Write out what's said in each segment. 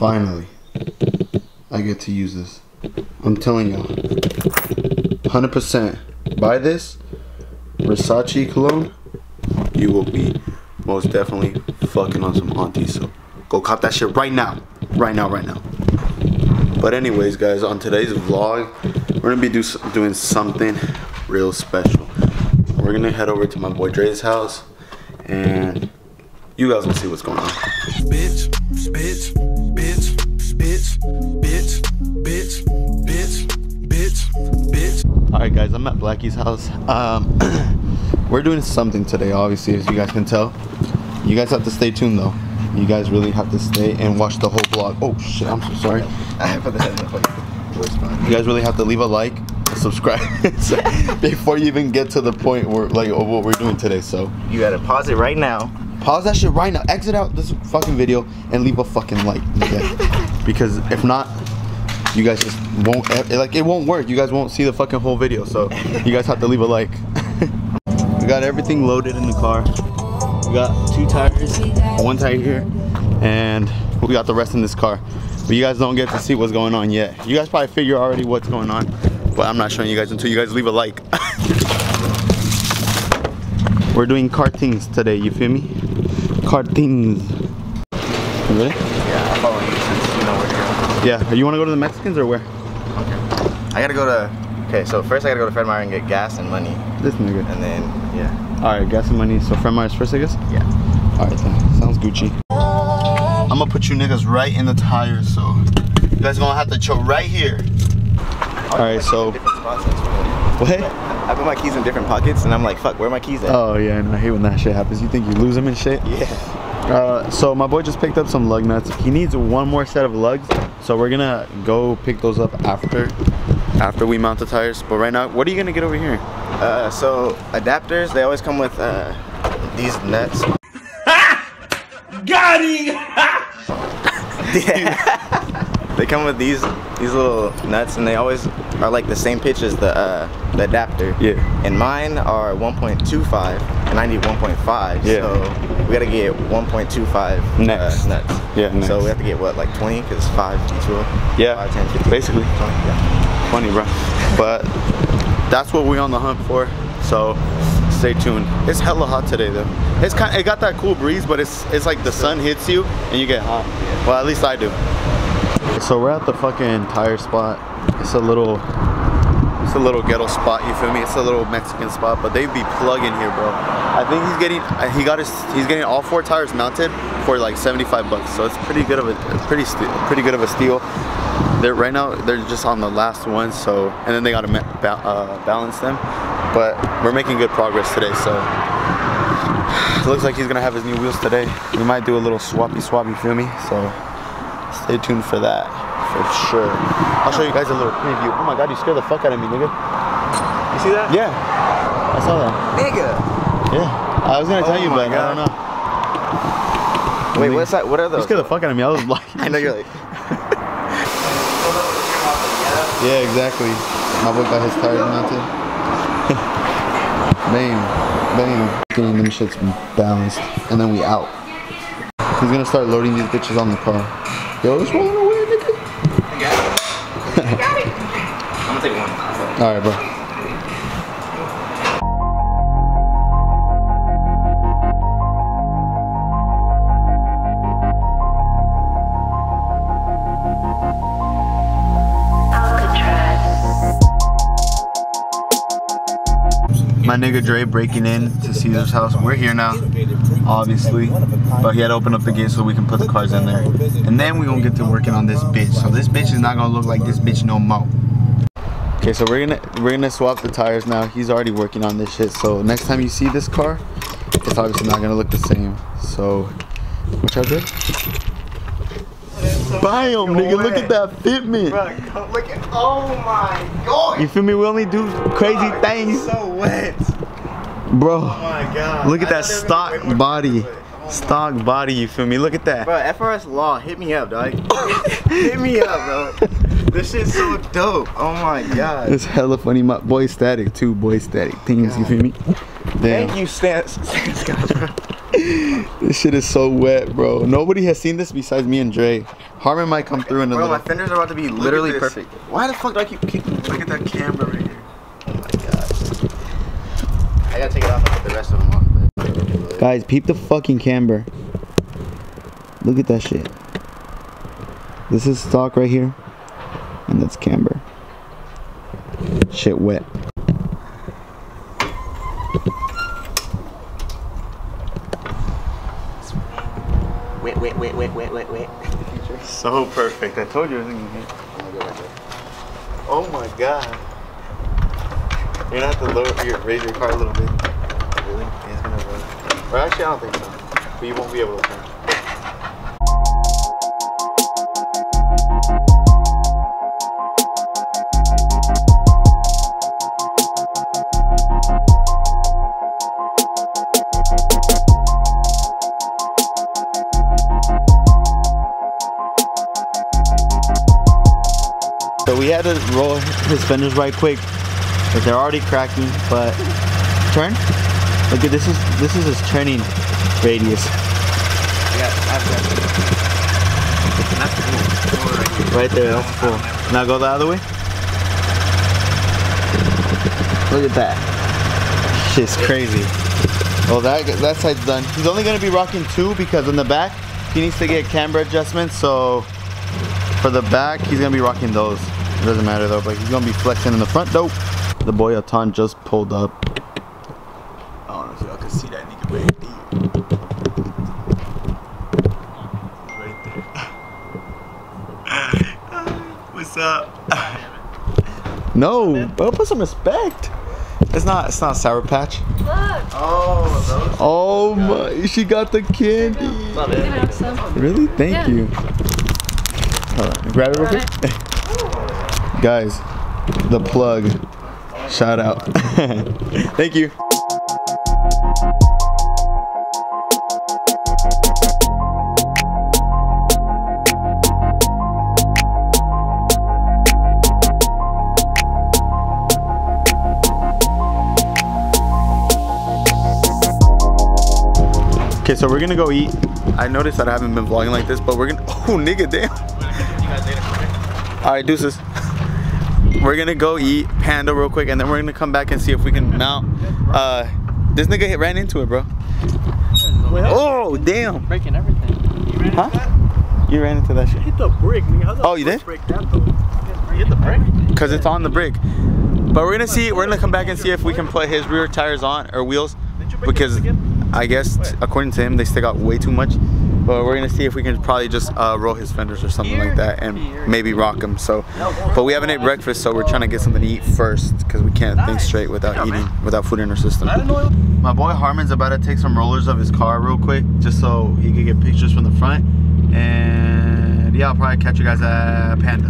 Finally, I get to use this. I'm telling y'all, 100%. Buy this Versace cologne, you will be most definitely fucking on some aunties. So go cop that shit right now, right now, right now. But anyways, guys, on today's vlog, we're gonna be do, doing something real special. We're gonna head over to my boy Dre's house, and you guys will see what's going on. bitch, bitch, bitch. All right, guys, I'm at Blackie's house. Um, we're doing something today, obviously, as you guys can tell. You guys have to stay tuned, though. You guys really have to stay and watch the whole vlog. Oh shit, I'm so sorry. I put the head in the plate. You guys really have to leave a like, subscribe before you even get to the point where like of what we're doing today. So You gotta pause it right now. pause that shit right now. Exit out this fucking video and leave a fucking like. nigga. because if not, you guys just won't eh, like it won't work. You guys won't see the fucking whole video. So you guys have to leave a like. we got everything loaded in the car. We got two tires, one tire here, and we got the rest in this car. But you guys don't get to see what's going on yet. You guys probably figure already what's going on, but I'm not showing you guys until you guys leave a like. We're doing kartings today, you feel me? Kartings. Really? Yeah, I'll follow you since you know where to Yeah. You want to go to the Mexicans or where? go. I gotta go to. Okay, so first I gotta go to Fred Meyer and get gas and money, This nigga. and then yeah, All right, gas and money. So Fred Meyer's first, I guess. yeah. All right, then. Sounds Gucci. I'm gonna put you niggas right in the tires, so you guys gonna have to chill right here. All right, so what? I put my keys in different pockets, and I'm like, fuck, where are my keys at? Oh yeah, and I hate when that shit happens. You think you lose them and shit. Yeah. Uh, so my boy just picked up some lug nuts. He needs one more set of lugs, so we're gonna go pick those up after, after we mount the tires. But right now, what are you gonna get over here? Uh, so adapters, they always come with uh, these nuts. Got him! They come with these these little nuts, and they always are like the same pitch as the uh, the adapter. Yeah. And mine are 1.25, and I need 1.5. Yeah. So we gotta get 1.25 Next. Uh, nuts. Yeah, next. So we have to get what, like 20? Cause five each. Yeah, 5, 10, 15, basically. 20. Yeah. Funny, bro. But that's what we're on the hunt for. So stay tuned. It's hella hot today, though. It's kind. It got that cool breeze, but it's it's like the sun hits you and you get hot. Well, at least I do. So we're at the fucking tire spot. It's a little. It's a little ghetto spot, you feel me? It's a little Mexican spot, but they be plugging here, bro. I think he's getting, uh, he got his, he's getting all four tires mounted for like 75 bucks. So it's pretty good of a, pretty, pretty good of a steal. They're right now, they're just on the last one, so and then they got to uh, balance them. But we're making good progress today, so it looks like he's gonna have his new wheels today. We might do a little swappy swap, you feel me? So stay tuned for that, for sure. I'll show you guys a little preview. Oh my god, you scared the fuck out of me, nigga. You see that? Yeah, I saw that. Nigga. Yeah, I was gonna tell Oh you, my but I don't know. Wait, what's that? What are You those? scared the fuck out of me. I was like, I know you're like. Yeah, exactly. My boy got his tires mounted. bam, bam. Getting them shits balanced, and then we out. He's gonna start loading these bitches on the car. Yo, it's rolling away, nigga. I got it. I got it. I'm gonna take one. Alright, bro. My nigga Dre breaking in to Caesar's house. We're here now, obviously. But he had to open up the gate so we can put the cars in there. And then we gonna get to working on this bitch. So this bitch is not gonna look like this bitch no more. Okay, so we're gonna we're gonna swap the tires now. He's already working on this shit. So next time you see this car, it's obviously not gonna look the same. So watch out, Dre. Bam, nigga, look at that fitment. Bro, look at. Oh my god. You feel me? We only do crazy things, So wet. bro. Oh my god. Look at I that thought they were stock body. Oh Stock body, you feel me? Look at that. Bro, FRS Law, hit me up, dog. hit me up, bro. This shit's so dope. Oh my god. It's hella funny. My boy static too. Boy static things. You feel me? Damn. Thank you, Stan. Stan Scott, bro. This shit is so wet, bro. Nobody has seen this besides me and Dre. Harmon might come through in a Bro, my fenders are about to be literally perfect. Why the fuck do I keep kicking? Look at that camera right here. Oh my god. I gotta take it off and put the rest of them on. But... Guys, peep the fucking camber. Look at that shit. This is stock right here. And that's camber. Shit wet. Wait, wait, wait, wait, wait, wait. So perfect. I told you it was gonna hit. Oh my god. You're gonna have to lower your raise your car a little bit. Really? It's gonna roll. Or actually I don't think so. But you won't be able to turn. Roll his fenders right quick, but they're already cracking. But turn. Look at this is this is his turning radius. Yeah, that's that. That's cool. Cool right. Right there, that's full. Now go the other way. Look at that. Shit's crazy. Well, that that side's done. He's only gonna be rocking two because in the back he needs to get camber adjustments. So for the back, he's gonna be rocking those. It doesn't matter though, but he's gonna be flexing in the front. Dope. The boy Atan just pulled up. I don't know if y'all can see that nigga right there. Right there. What's up? No, bro, put some respect. It's not. It's not sour patch. Oh, those. Oh my! She got the candy. Love You can it. have some. Really? Thank Yeah. you. Hold on, grab it real quick. Guys, the plug. Shout out. Thank you. Okay, so we're gonna go eat. I noticed that I haven't been vlogging like this, but we're gonna. Oh, nigga, damn. All right, deuces. We're gonna go eat Panda real quick, and then we're gonna come back and see if we can mount. Uh, this nigga hit, ran into it, bro. Oh, damn. breaking everything. Huh? You ran into that shit. Hit the brick, nigga. Oh, you did? Break that though. You hit the brick. Cause it's on the brick. But we're gonna see. We're gonna come back and see if we can put his rear tires on or wheels, because I guess according to him they stick out way too much. But we're gonna see if we can probably just uh, roll his fenders or something like that and maybe rock them. So, but we haven't ate breakfast, so we're trying to get something to eat first because we can't think straight without eating, without food in our system. My boy Harmon's about to take some rollers of his car real quick, just so he can get pictures from the front. And yeah, I'll probably catch you guys at Panda.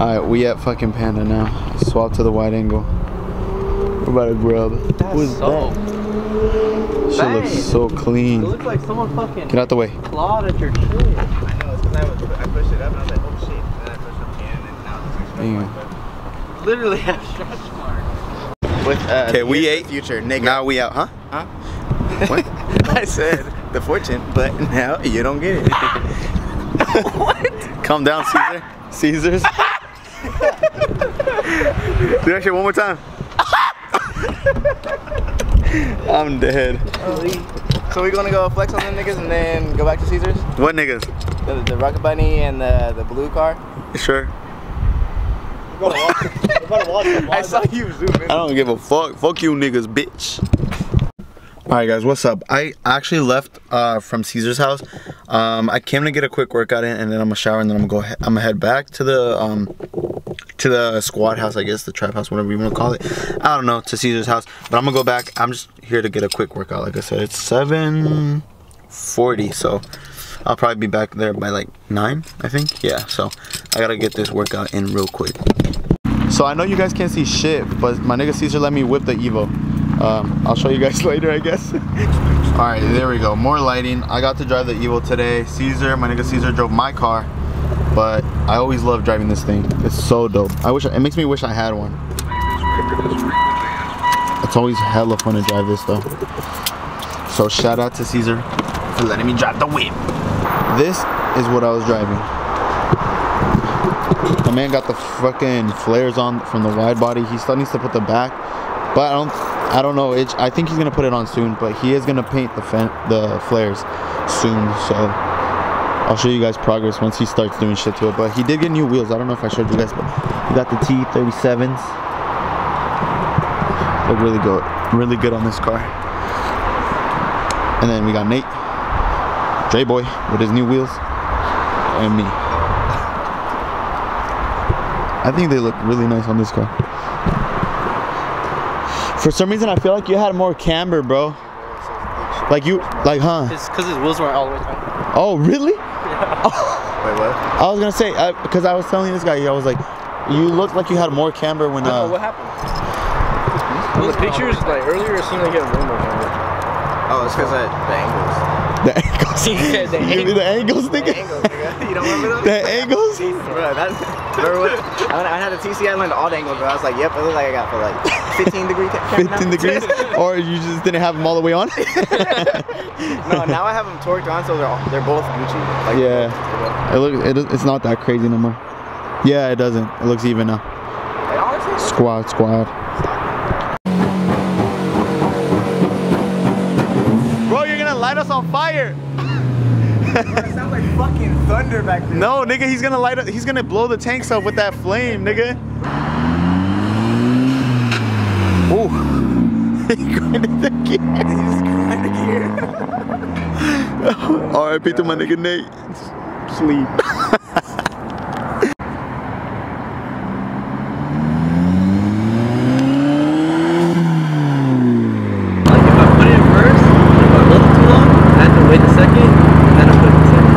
Alright, we at fucking Panda now. Swap to the wide angle. We're about to grub. Who's so that? Shit looks bang. so It clean. looks like someone fucking Get out the way. clawed at your shit. I know, it's because I, was- I pushed it up and I was like, oh shit. And then I pushed it again and now it's like, Damn. Literally have stretch marks. With, uh, Okay, we ate. Future, nigga. Now we out, huh? Huh? What? I said the fortune, but now you don't get it. what? Calm down, Caesar. Caesars. Do that shit one more time. I'm dead. so we're gonna go flex on them niggas and then go back to Caesars? What niggas? The, the Rocket Bunny and the, the blue car? Sure. I saw you zoom in. I don't give a fuck. Fuck you niggas, bitch. Alright guys, what's up? I actually left uh, from Caesar's house. Um, I came to get a quick workout in and then I'm gonna shower and then I'm gonna go I'm gonna head back to the um to the squad house, I guess, the trap house, whatever you wanna call it. I don't know, to Caesar's house. But I'm gonna go back. I'm just here to get a quick workout, like I said. It's 740, so I'll probably be back there by like nine, I think. Yeah, so I gotta get this workout in real quick. So I know you guys can't see shit, but my nigga Caesar let me whip the Evo. Um, I'll show you guys later, I guess. All right, there we go. More lighting. I got to drive the Evo today. Caesar, my nigga Caesar drove my car, but I always love driving this thing. It's so dope. I wish it makes me wish I had one. It's always hella fun to drive this though. So shout out to Caesar for letting me drive the whip. This is what I was driving. The man got the fucking flares on from the wide body. He still needs to put the back, but I don't. I don't know. It, I think he's gonna put it on soon, but he is gonna paint the the flares soon. So I'll show you guys progress once he starts doing shit to it. But he did get new wheels. I don't know if I showed you guys, but he got the TE37s. Look really good, really good on this car. And then we got Nate, Dre Boy with his new wheels, and me. I think they look really nice on this car. For some reason, I feel like you had more camber, bro. Like you, like, huh? It's because his wheels weren't all the way down. Oh, really? Wait, what? I was gonna say, because I, was telling this guy, I was like, you look like you had more camber when. Oh, what Uh, happened? Well, the pictures like earlier seemed like you had way more camber. Oh, it's because of the angles. the angles. Yeah, the You mean the angles, The nigga? angles, nigga. You don't remember those? The angles? Bro, that's, remember what? I, had a TC, I learned all the angles, bro. I was like, yep, it looks like I got for like 15 degree camber 15 degrees? or you just didn't have them all the way on? no, now I have them torqued on, so they're all, they're both Gucci. Like, Yeah. Like, It look, it, it's not that crazy no more. Yeah, it doesn't. It looks even now. Squad, squad. Bro, you're gonna light us on fire. it sounds like fucking thunder back there. No, nigga, he's gonna light up. He's gonna blow the tanks up with that flame, nigga. Ooh. he grinded the gear. He's kind of gear. R.I.P. to my nigga Nate. Sleep. Like if I put it in first, if I hold it too long, I had to wait a second, and then I put it in second.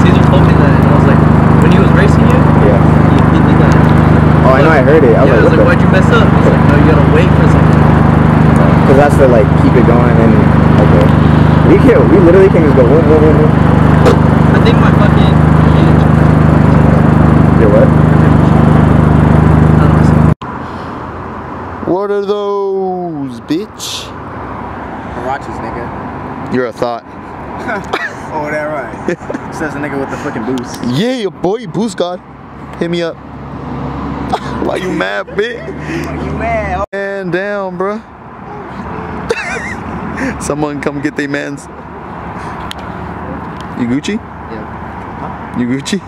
Caesar told me that, and I was like, when he was racing you, Yeah. he, he did that. Oh, I heard it. I was yeah, I was like, like, why'd you mess up? He's like, no, you gotta wait for a second. Because that's to like keep it going and okay. We can we literally can just go whoop, whoop, whoop, whoop. I think my fucking engine. Your what? I don't know. What are those, bitch? Huaraches, nigga. You're a thought. Oh, that right. Says the nigga with the fucking boost. Yeah, your boy, boost God. Hit me up. Why you mad, bitch? Why you mad? Man down, bro. Someone come get they mans. You Gucci? Yeah. You Gucci?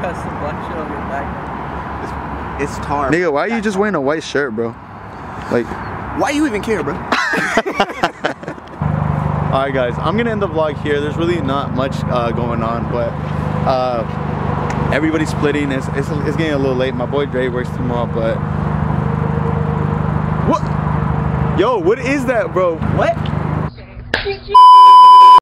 Press the black shit on your back. It's tar. Nigga, why are you just wearing a white shirt, bro? Like, Why you even care, bro? alright guys, I'm gonna end the vlog here. There's really not much uh, going on, but uh, everybody's splitting. It's, it's, it's getting a little late. My boy Dre works tomorrow, but what? Yo, what is that, bro? What?